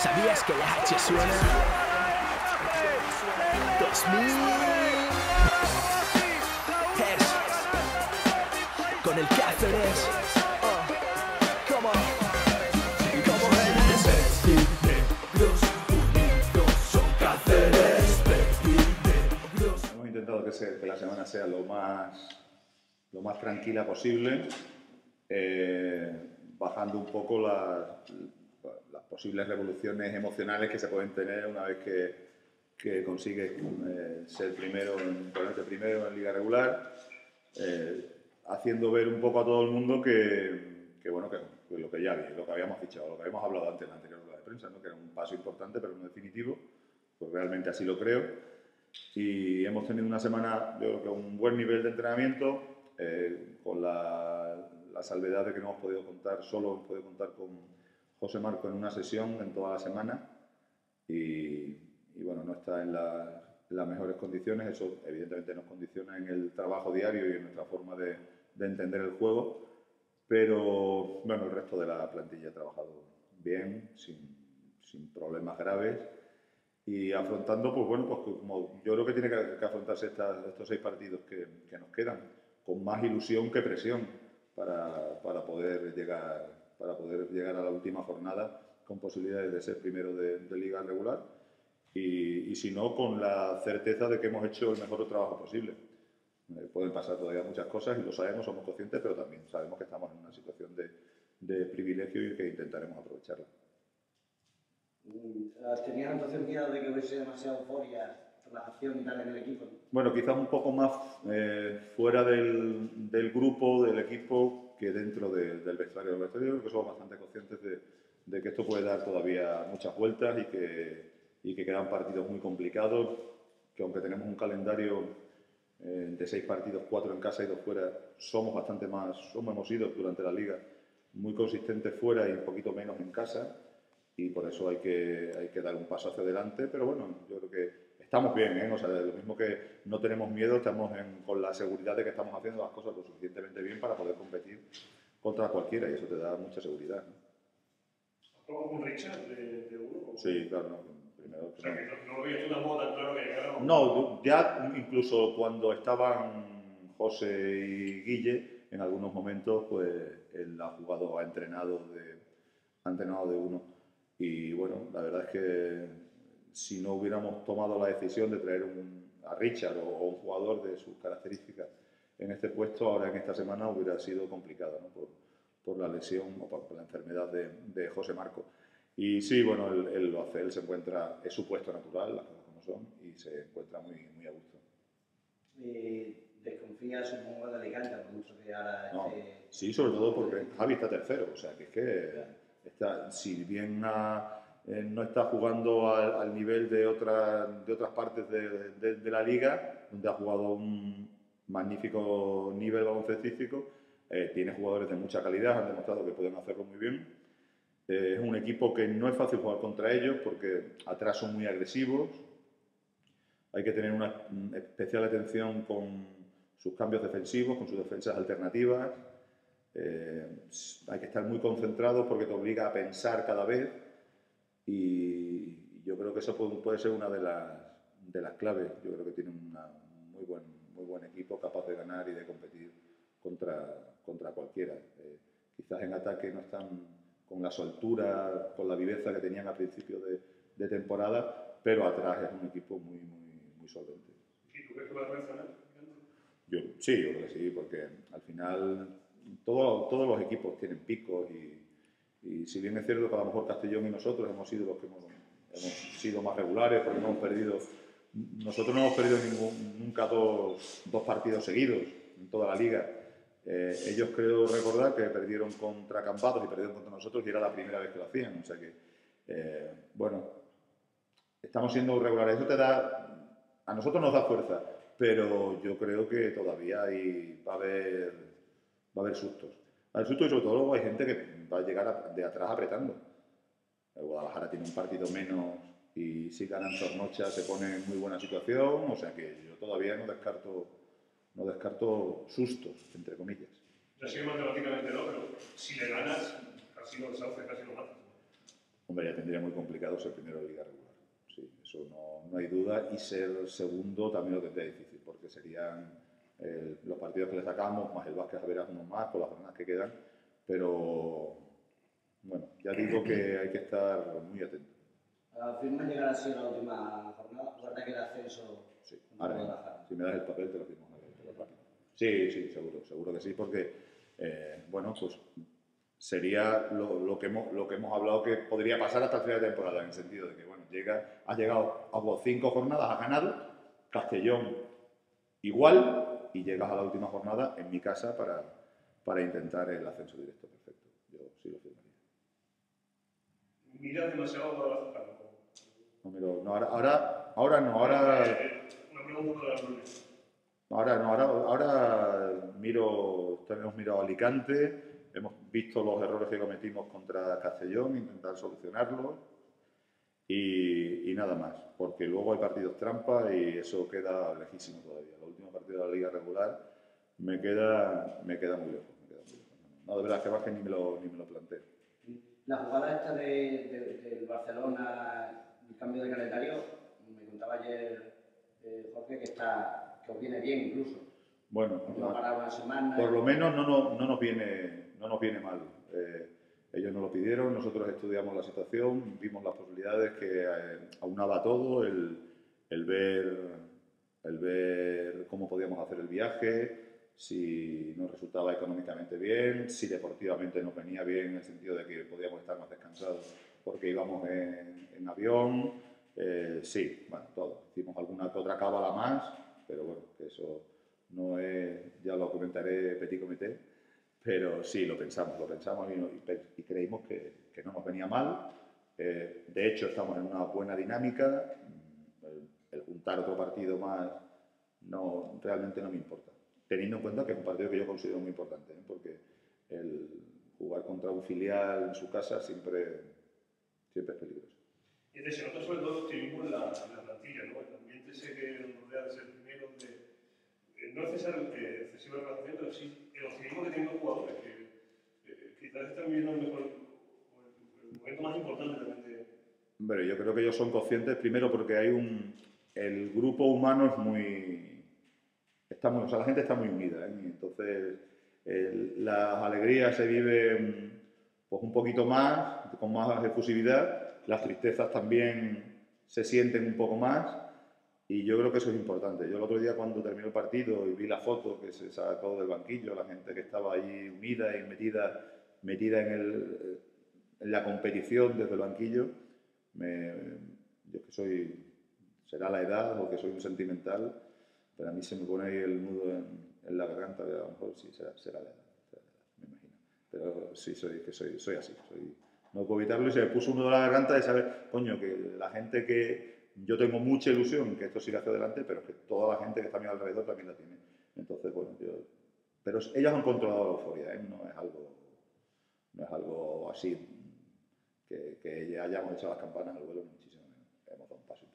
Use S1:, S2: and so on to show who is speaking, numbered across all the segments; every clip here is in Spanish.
S1: ¿Sabías que la H suena? 2000 Hertz Con el Cáceres.
S2: Hemos intentado que, la semana sea lo más, lo más tranquila posible, eh, bajando un poco las posibles revoluciones emocionales que se pueden tener una vez que, que consigues eh, ser primero, en, ponerte primero en liga regular, eh, haciendo ver un poco a todo el mundo que, que, bueno, que, que lo que ya vi, lo que habíamos dicho, lo que habíamos hablado antes en la anterior rueda de prensa, ¿no? que era un paso importante pero no definitivo, pues realmente así lo creo y hemos tenido una semana, yo creo que un buen nivel de entrenamiento, eh, con la, la salvedad de que no hemos podido contar, solo hemos podido contar con José Marco en una sesión en toda la semana y, y bueno, no está en, la- en las mejores condiciones, eso evidentemente nos condiciona en el trabajo diario y en nuestra forma de, de entender el juego, pero bueno, el resto de la plantilla ha trabajado bien, sin, problemas graves. Y afrontando, pues bueno, pues como yo creo que tiene que, que afrontarse estos seis partidos que, nos quedan, con más ilusión que presión para poder llegar para poder llegar a la última jornada con posibilidades de ser primero de, de liga regular y, y si no, con la certeza de que hemos hecho el mejor trabajo posible. Eh, pueden pasar todavía muchas cosas y lo sabemos, somos conscientes, pero también sabemos que estamos en una situación de, de privilegio y que intentaremos aprovecharla.
S3: Mm, ¿Tenías entonces miedo de que hubiese demasiada euforia, relajación y tal en el equipo?
S2: Bueno, quizás un poco más eh, fuera del, del grupo, del equipo, que dentro de- del vestuario. Del vestuario creo que somos bastante conscientes de, de que esto puede dar todavía muchas vueltas y que, y que quedan partidos muy complicados, que aunque tenemos un calendario eh, de seis partidos, cuatro en casa y dos fuera, somos bastante más, somos, hemos sido durante la liga muy consistentes fuera y un poquito menos en casa y por eso hay que, hay que dar un paso hacia adelante, pero bueno, yo creo que estamos bien, ¿eh? o sea, lo mismo que no tenemos miedo, estamos en- con la seguridad de que estamos haciendo las cosas lo suficientemente bien para poder competir contra cualquiera y eso te da mucha seguridad. ¿no?
S4: ¿Has probado con Richard de, de uno?
S2: Sí, claro, no, primero,
S4: O sea, que no, no lo veías tampoco tan claro que llegara.
S2: No, ya incluso cuando estaban José y Guille, en algunos momentos, pues él ha jugado, ha entrenado de, ha entrenado de uno. Y bueno, la verdad es que si no hubiéramos tomado la decisión de traer un- a Richard o, o un jugador de sus características en este puesto, ahora en esta semana hubiera sido complicado, ¿no? Por, por la lesión o por, por la enfermedad de, de José Marco. Y sí, bueno, él, él lo hace, él se encuentra, es su puesto natural, las cosas como son, y se encuentra muy, muy a gusto.
S3: Y desconfías supongo de Alicante, por mucho que ahora
S2: No, sí, sobre todo porque Javi está tercero, o sea, que es que está, si bien ha- eh, no está jugando al, nivel de, otra- de otras partes de, la liga, donde ha jugado un magnífico nivel baloncestístico, eh, tiene jugadores de mucha calidad, han demostrado que pueden hacerlo muy bien. Eh, es un equipo que no es fácil jugar contra ellos porque atrás son muy agresivos, hay que tener una mm, especial atención con sus cambios defensivos, con sus defensas alternativas. Hay que estar muy concentrados porque te obliga a pensar cada vez y yo creo que eso puede, puede ser una de las, de las claves. Yo creo que tienen una- un muy buen, muy buen equipo capaz de ganar y de competir contra, contra cualquiera. Eh, quizás en ataque no están con la soltura, con la viveza que tenían a principio de, de temporada, pero atrás es un equipo muy, muy, muy solvente.
S4: ¿Y tú crees que va a reaccionar?
S2: Yo, sí, yo creo que sí, porque al final todo- todos los equipos tienen picos y, y si bien es cierto que a lo mejor Castellón y nosotros hemos sido los que hemos, hemos sido más regulares porque no hemos perdido, nosotros no hemos perdido ningún- nunca dos, dos partidos seguidos en toda la liga. Eh, ellos creo recordar que perdieron contra Cambados y perdieron contra nosotros y era la primera vez que lo hacían. O sea que, eh, bueno, estamos siendo regulares. Eso te da, a nosotros nos da fuerza, pero yo creo que todavía hay, va, a haber, va a haber sustos. Haber sustos y sobre todo hay gente que va a llegar a- de atrás apretando. El Guadalajara tiene un partido menos y si ganan Sornocha se pone en muy buena situación, o sea que yo todavía no descarto, no descarto sustos, entre comillas.
S4: Ya que matemáticamente no, pero si le ganas, casi lo deshaces, casi lo matas.
S2: Hombre, ya tendría muy complicado ser primero de liga regular. Sí, eso no, no hay duda. Y ser segundo también lo tendría difícil, porque serían eh, los partidos que le sacamos, más el Vázquez a ver uno más, con las jornadas que quedan. Pero bueno, ya digo que hay que estar muy atento.
S3: La firma llegará así a la última jornada, guarda que el ascenso
S2: Sí, ahora. Si me das el papel, te lo firmo. Sí, sí, seguro, seguro que sí, porque, eh, bueno, pues sería lo, lo que hemos, lo que hemos hablado que podría pasar hasta el final de temporada, en el sentido de que, bueno, llega, has llegado a vos cinco jornadas, has ganado, Castellón igual, y llegas a la última jornada en mi casa para, para intentar el ascenso directo. Perfecto, yo sí lo firmaría.
S4: Miras demasiado para la.
S2: No, miro- no, ahora, ahora, ahora no, ahora...
S4: Una pregunta para la lunes.
S2: Ahora no, ahora, ahora miro, hemos mirado Alicante, hemos visto los errores que cometimos contra Castellón, intentar solucionarlos y, y nada más, porque luego hay partidos trampa y eso queda lejísimo todavía. El último partido de la liga regular me queda, me queda muy lejos. me queda muy lejos. No, de verdad que que ni me lo, ni me lo planteo.
S3: La jugada esta de, de- del Barcelona, el cambio de calendario, me contaba ayer eh, Jorge que está que os viene bien incluso.
S2: Bueno,
S3: No semana.
S2: Por lo menos no, no, no nos, viene, no nos viene mal. Eh, ellos nos lo pidieron, nosotros estudiamos la situación, vimos las posibilidades que eh, aunaba todo, el, el ver, el ver cómo podíamos hacer el viaje, si nos resultaba económicamente bien, si deportivamente nos venía bien en el sentido de que podíamos estar más descansados porque íbamos en, avión. Eh, sí, bueno, todo. Hicimos alguna otra cábala más, pero bueno, que eso no es, ya lo comentaré petit comité, pero sí, lo pensamos, lo pensamos y, creímos que, que no nos venía mal. Eh, de hecho, estamos en una buena dinámica. Mm, El, el juntar otro partido más no, realmente no me importa. Teniendo en cuenta que es un partido que yo considero muy importante, ¿eh? porque el jugar contra un filial en su casa siempre, siempre es peligroso.
S4: Y se nota sobre todo el optimismo en la, en la plantilla, ¿no? El ambiente ese que rodea de ser primero, de, eh, no es necesario eh, excesiva relación, pero sí el optimismo que tienen los jugadores, que eh, quizás están viviendo el mejor, el momento más importante también de,
S2: Hombre, yo creo que ellos son conscientes, primero porque hay un. El grupo humano es muy. Está muy o sea, la gente está muy unida, ¿eh? Entonces el- las alegrías se viven pues, un poquito más, con más efusividad, las tristezas también se sienten un poco más, y yo creo que eso es importante. Yo el otro día, cuando terminó el partido y vi la foto que se sacó del banquillo, la gente que estaba ahí unida y metida, metida en, el, en la competición desde el banquillo, me, yo que soy, será la edad o que soy un sentimental, pero a mí se me pone ahí el nudo en, la garganta, a lo mejor sí será, será la edad, me imagino. Pero sí, soy, que soy, soy así, no puedo evitarlo y se me puso un nudo en la garganta de saber, coño, que la gente que yo tengo mucha ilusión que esto siga hacia adelante, pero que toda la gente que está a mi alrededor también la tiene. Entonces, bueno, yo... Pero ellos han controlado la euforia, ¿eh? no es algo, no es algo así que, que ya hayamos echado las campanas al vuelo, muchísimo. Hemos dado un paso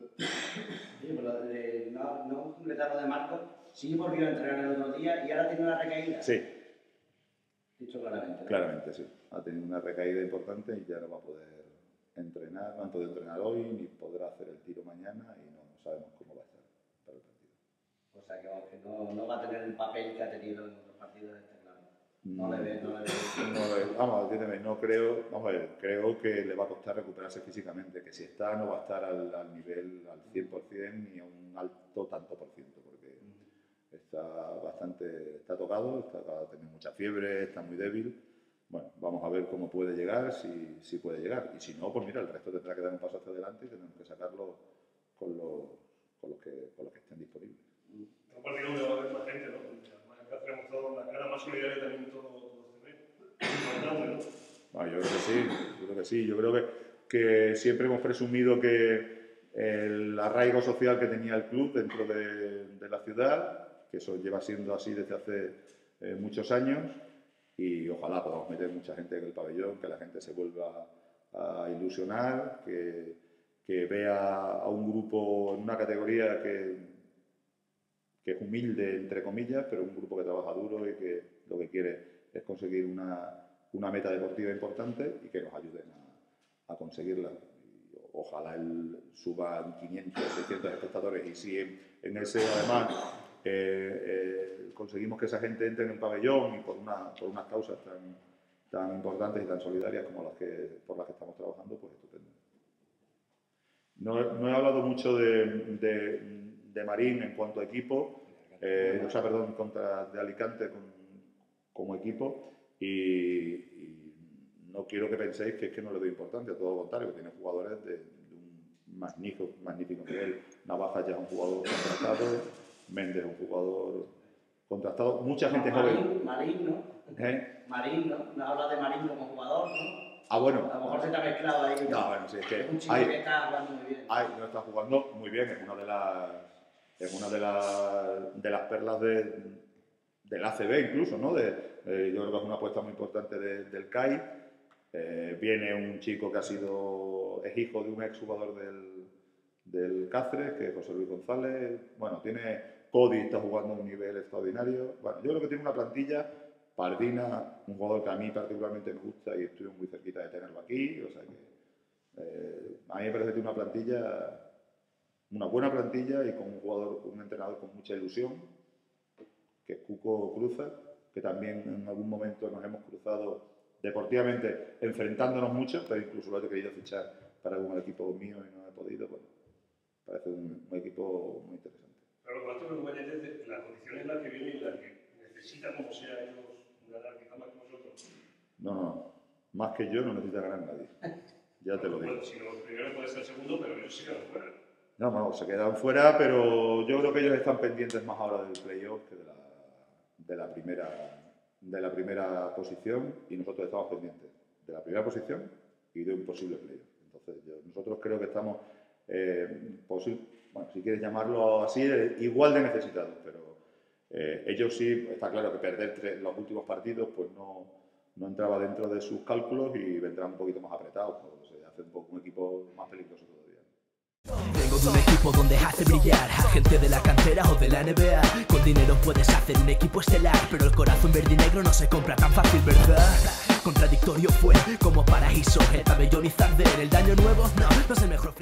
S3: de- no, no completar lo de Marco, sí volvió a entrenar el otro día y ahora tiene una recaída.
S2: Sí,
S3: Dicho claramente. ¿no?
S2: claramente sí. Ha tenido una recaída importante y ya no va a poder entrenar, no han podido entrenar hoy, ni podrá hacer el tiro mañana y no sabemos cómo va a estar para el partido.
S3: O sea que, no, no va a tener el papel que ha tenido en otros partidos, claro. No le ve, no le ve.
S2: No, vamos, entiéndeme, no creo, vamos a ver, creo que le va a costar recuperarse físicamente, que si está no va a estar al, al nivel al 100% ni a un alto tanto por ciento, porque está bastante, está tocado, está, tiene mucha fiebre, está muy débil. Bueno, vamos a ver cómo puede llegar, si, si puede llegar. Y si no, pues mira, el resto tendrá que dar un paso hacia adelante y tenemos que sacarlo con los, con los, que, con los que estén disponibles.
S4: un partido donde va a haber más gente, ¿no? Cáceres ha mostrado la cara más solidaria también en todo, todo este mes. Importante, ¿no?
S2: Yo creo que sí, yo creo que sí. Yo creo que, que siempre hemos presumido que el arraigo social que tenía el club dentro de, de la ciudad, que eso lleva siendo así desde hace eh, muchos años, y ojalá podamos meter mucha gente en el pabellón, que la gente se vuelva a ilusionar, que, que vea a un grupo en una categoría que, es humilde, entre comillas, pero un grupo que trabaja duro y que lo que quiere es conseguir una, una meta deportiva importante y que nos ayuden a, a conseguirla. Ojalá él suba 500, 600 espectadores y si en, en ese además eh, eh, conseguimos que esa gente entre en el pabellón y por, una, por unas causas tan, tan importantes y tan solidarias como las que, por las que estamos trabajando, pues estupendo. No, no he hablado mucho de, de Marín en cuanto a equipo, eh, o sea, perdón, contra, de Alicante con- como equipo y, y no quiero que penséis que es que no le doy importancia, todo lo contrario, que tiene jugadores de, de un magnífico, magnífico nivel. Navaja ya es un jugador contrastado, Méndez es un jugador contrastado, mucha gente joven.
S3: Marín, Marín, ¿no?
S2: ¿eh?
S3: Marín, ¿no? No habla de Marín como jugador, ¿no?
S2: Ah, bueno,
S3: A lo mejor se te ha mezclado ahí.
S2: no, bueno, sí, es que
S3: Es un chico
S2: hay,
S3: que está jugando muy bien.
S2: Ay, no está jugando muy bien, es una de las, es una de las, de las perlas de, del ACB incluso, ¿no? De, eh, yo creo que es una apuesta muy importante de- del CAI. Eh, viene un chico que ha sido, es hijo de un exjugador del, del Cáceres, que es José Luis González. Bueno, tiene Cody, está jugando a un nivel extraordinario. Bueno, yo creo que tiene una plantilla, Pardina, un jugador que a mí particularmente me gusta y estoy muy cerquita de tenerlo aquí, o sea que eh, a mí me parece que tiene una plantilla, una buena plantilla y con un jugador, un entrenador con mucha ilusión, que es Cuco Cruza, que también en algún momento nos hemos cruzado deportivamente enfrentándonos mucho, pero incluso lo he querido fichar para algún equipo mío y no he podido. Bueno, parece un, un equipo muy interesante.
S4: Con esto me comentáis desde las condiciones en las que vienen y las que necesitan, como sea ellos, ganar quizá más que vosotros.
S2: No, no, más que yo no necesita ganar nadie. Ya te lo digo.
S4: Bueno, si los primeros puede ser segundo, pero ellos se quedan fuera.
S2: No, no, se quedan fuera, pero yo creo que ellos están pendientes más ahora del playoff que de la, de la primera de la primera posición y nosotros estamos pendientes de la primera posición y de un posible playoff. Entonces, yo- nosotros creo que estamos, eh, bueno, si quieres llamarlo así, eh, igual de necesitados, pero eh, ellos sí, está claro que perder tres- los últimos partidos pues no, no entraba dentro de sus cálculos y vendrán un poquito más apretados, pues, se hace un, poco, un equipo más peligroso todavía.
S1: Un equipo donde hace brillar a gente de la cantera o de la NBA. Con dinero puedes hacer un equipo estelar, pero el corazón verde y negro no se compra tan fácil, ¿verdad? Contradictorio fue como paraíso, el pabellón y Zarder, el daño nuevo, no, no es el mejor